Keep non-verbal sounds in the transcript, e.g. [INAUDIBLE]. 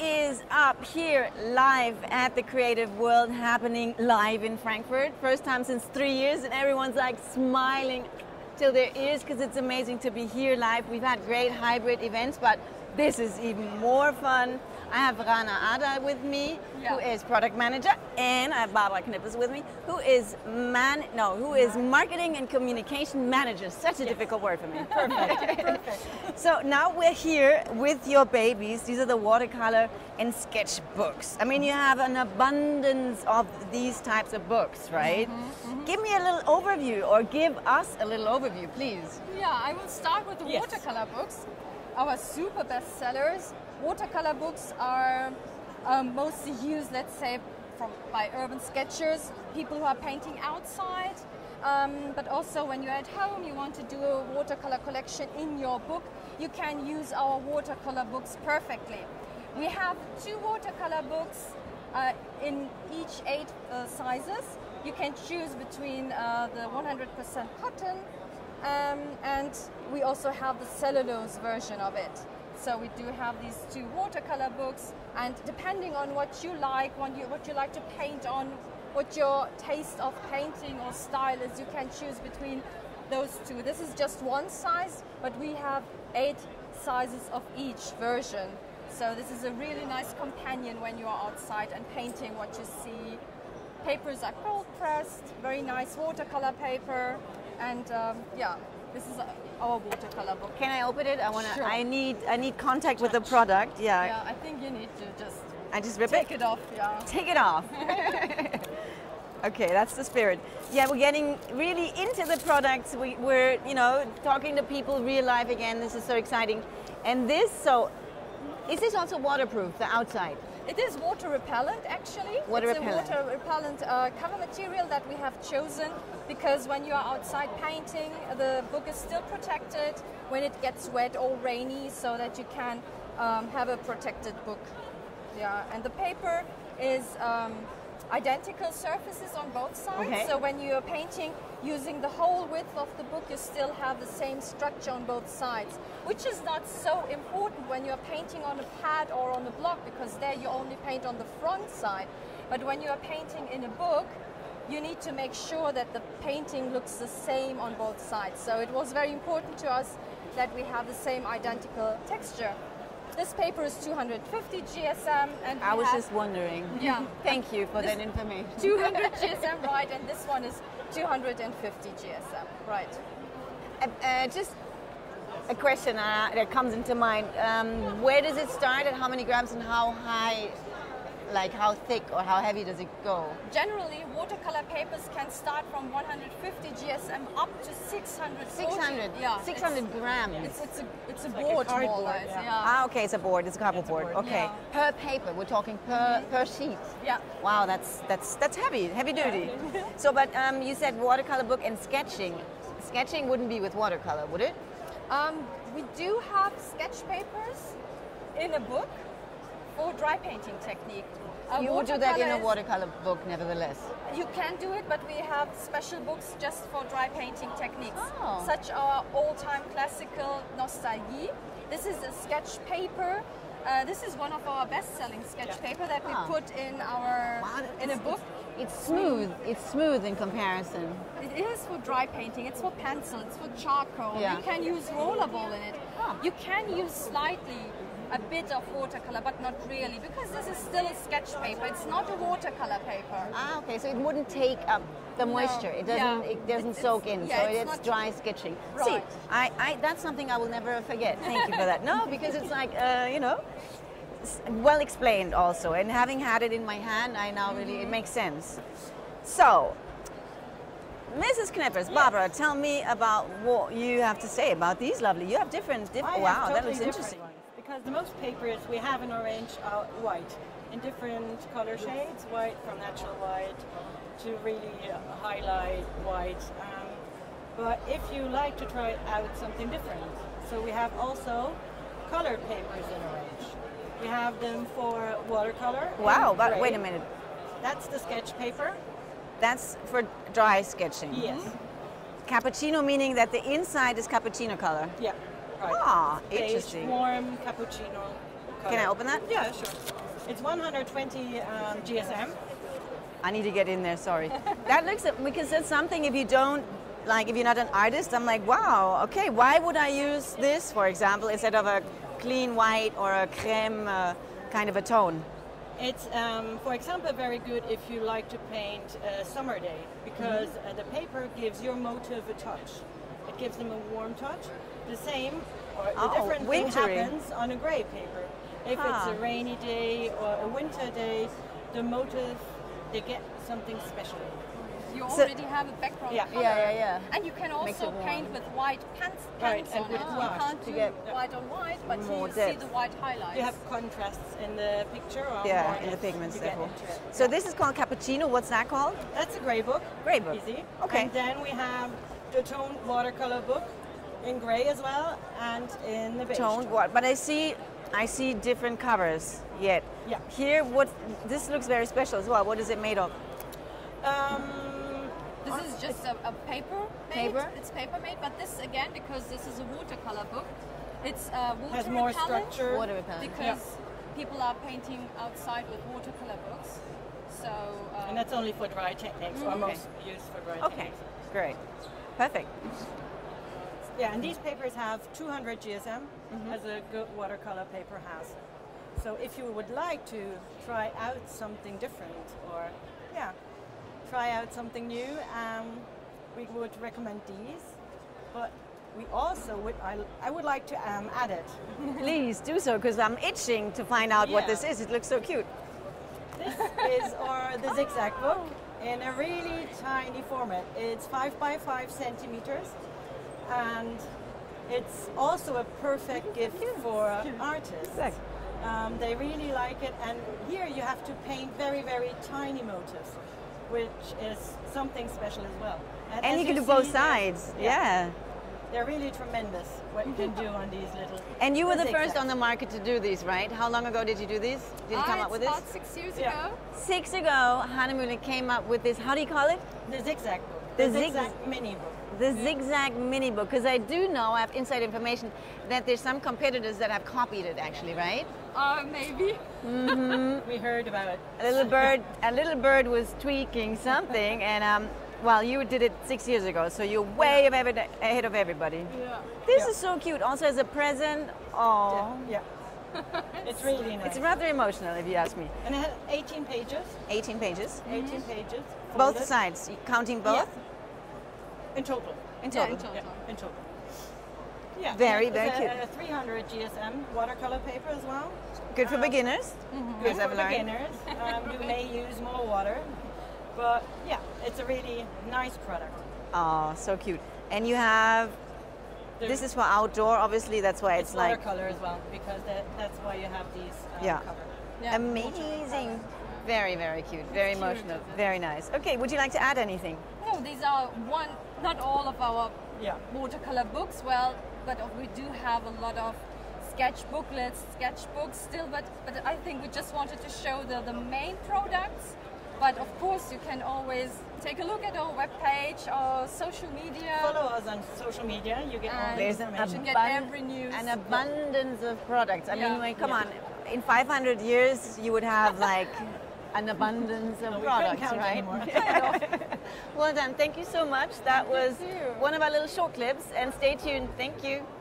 is up here live at the Creative World happening live in Frankfurt. First time since three years, and everyone's like smiling till their ears because it's amazing to be here live. We've had great hybrid events, but this is even more fun. I have Rana Ardal with me, Yeah. who is product manager, and I have Barbara Knippers with me, who is man no, who is marketing and communication manager. Such a difficult word for me. [LAUGHS] [LAUGHS] Perfect. So now we're here with your babies. These are the watercolor and sketch books. I mean, you have an abundance of these types of books, right? Mm-hmm, mm-hmm. Give me a little overview, or give us a little overview, please. Yeah, I will start with the Yes. watercolor books. Our super best sellers. Watercolor books are um, mostly used, let's say, from by urban sketchers, people who are painting outside. Um, but also, when you're at home, you want to do a watercolor collection in your book, you can use our watercolor books perfectly. We have two watercolor books uh, in each eight uh, sizes. You can choose between uh, the 100% cotton um, and we also have the cellulose version of it. So we do have these two watercolor books, and depending on what you like, what you, what you like to paint on, what your taste of painting or style is, you can choose between those two. This is just one size, but we have eight sizes of each version. So this is a really nice companion when you are outside and painting what you see. Papers are cold pressed, very nice watercolor paper, and um, yeah, this is our watercolor book. Can I open it? I wanna. Sure. I need. I need contact with the product. Yeah. Yeah, I think you need to just I just rip take it. it off. Yeah. Take it off. [LAUGHS] okay, that's the spirit. Yeah, we're getting really into the products. We, we're, you know, talking to people real life again. This is so exciting. And this, so, is this also waterproof, the outside? It is water repellent actually. Water it's repellent. a water repellent uh, cover material that we have chosen because when you are outside painting, the book is still protected when it gets wet or rainy, so that you can um, have a protected book. Yeah, and the paper is um, identical surfaces on both sides. Okay. So when you are painting using the whole width of the book, you still have the same structure on both sides, which is not so important when you're painting on a pad or on a block because there you only paint on the front side. But when you are painting in a book, you need to make sure that the painting looks the same on both sides. So it was very important to us that we have the same identical texture. This paper is 250 GSM, and I was just wondering. [LAUGHS] yeah. Thank you for that information. 200 GSM, [LAUGHS] right? And this one is 250 GSM, right? Uh, uh, just a question uh, that comes into mind. Um, where does it start and how many grams and how high, like how thick or how heavy does it go? Generally, watercolor papers can start from 150 GSM up to 600. 600, Yeah, 600 grams. It's, it's, a it's a like a board more or yeah. Yeah. Ah, okay, it's a board. It's a cardboard board. board. Okay, Yeah. per paper. We're talking per per sheet. Yeah. Wow, that's that's that's heavy, heavy duty. so, but um, you said watercolor book and sketching. Sketching wouldn't be with watercolor, would it? Um, we do have sketch papers in a book for dry painting technique. A you would do that in a watercolor book, nevertheless. You can do it, but we have special books just for dry painting techniques, Oh. such our all-time classical Nostalgie. This is a sketch paper. Uh, this is one of our best-selling sketch paper that we Ah. put in our Wow, in a book. It's smooth. It's smooth in comparison. It is for dry painting. It's for pencil. It's for charcoal. Yeah. You can use rollerball in it. Ah. You can use slightly a bit of watercolor, but not really, because this is still a sketch paper. It's not a watercolor paper. Ah, okay. So it wouldn't take up the moisture. It doesn't. Yeah. It doesn't It's- soak in. yeah, so it's it's, not- dry sketching. See, I, I, that's something I will never forget. Thank you for that. No, because it's like, uh, you know, well explained also. And having had it in my hand, I now really Mm-hmm. it makes sense. So. Mrs. Knippers, Barbara, tell me about what you have to say about these lovely. You have different, diff- I have wow, that totally looks different interesting. ones, Because the most papers we have in our range are white, in different color shades, white from natural white to really highlight white. Um, but if you like to try out something different, so we have also colored papers in our range. We have them for watercolor. Wow, but gray. wait a minute. That's the sketch paper. That's for dry sketching. Yes. Cappuccino meaning that the inside is cappuccino color. Yeah. Ah, interesting. warm cappuccino Can I open that? Yeah, sure. It's 120 um, GSM. I need to get in there. Sorry. [LAUGHS] that looks because that's something. If you don't like, if you're not an artist, I'm like, wow. Okay, why would I use this, for example, instead of a clean white or a creme uh, kind of a tone? It's, um, for example, very good if you like to paint a summer day because Mm-hmm. uh, the paper gives your motive a touch. It gives them a warm touch. The same or the Oh, different thing happens on a grey paper. If Ah. it's a rainy day or a winter day, the motive they get something special. You So- already have a background Yeah. color. Yeah, yeah, yeah. And you can also paint with white pants, Right, pants and on with it. You can't do get white on white, but more you see the white highlights. You have contrasts in the picture. Or Yeah, in the pigments, you get therefore. So this is called cappuccino. What's that called? That's a grey book. Grey book. Easy. Okay. And then we have the toned watercolor book in grey as well and in the beige. Toned what? But I see, I see different covers yet. Yeah. Here, what? This looks very special as well. What is it made of? Um, This is just a, a paper made. Paper? It's paper made, but this again, because this is a watercolor book, it's uh, water has more structure. Water repellent. because people are painting outside with watercolor books. So um, And that's only for dry techniques, or Okay. most used for dry Okay, techniques. great, perfect. Yeah, and these papers have 200 GSM, Mm-hmm. as a good watercolor paper has. So if you would like to try out something different, or yeah, try out something new, um, we would recommend these. But we also would, I, I would like to um, add it. [LAUGHS] Please do so because I'm itching to find out what this is. It looks so cute. This is our the zigzag book in a really tiny format. It's five by five centimeters, and it's also a perfect gift for artists. Look. Um, they really like it, and here you have to paint very very tiny motifs, which is something special as well. And as you can do both sides. Yeah. They're really tremendous what you can do on these little. And you were the first on the market to do these, right? How long ago did you do these? Did you ah, come up with this? about six years Yeah. ago. Six ago, Hahnemühle came up with this. How do you call it? the zigzag book. The The, zig- zigzag mini book. The zigzag mini book. Because I do know, I have inside information that there's some competitors that have copied it, actually, right? Uh, maybe. [LAUGHS] We heard about it. A little bird, a little bird was tweaking something, and um, well, you did it six years ago, so you're way ahead ahead of everybody. Yeah. This Yeah. is so cute. Also as a present. Oh, Yeah. [LAUGHS] it's really nice. it's rather emotional, if you ask me. and it had 18 pages. 18 pages, 18 pages. both sides, counting both. In total. In Yeah, total. in total. Yeah, in total. Yeah. Very, and it was very a, A 300 GSM watercolor paper as well. Good for Um, beginners. Good As for learned. beginners. Um, you may use more water, but yeah, it's a really nice product. Oh, so cute. And you have. The- This is for outdoor, obviously. That's why it's, it's like watercolor as well because that, that's why you have these um, Yeah. Yeah. amazing. Very, very cute. Very cute, emotional. Very nice. Okay, would you like to add anything? No, these are one, not all of our Yeah. watercolor books. Well, but we do have a lot of sketch booklets, sketchbooks still. But but I think we just wanted to show the the main products. But of course, you can always take a look at our webpage or social media. Follow us on social media. You get all And the There's an information. get every news. An abundance of products. I Yeah. mean, like, come Yeah. on. In 500 years, you would have like [LAUGHS] an abundance of No, products, count right? [LAUGHS] well done. Thank you so much. That was you. one of our little short clips. And stay tuned. Thank you. Thank you. Bye.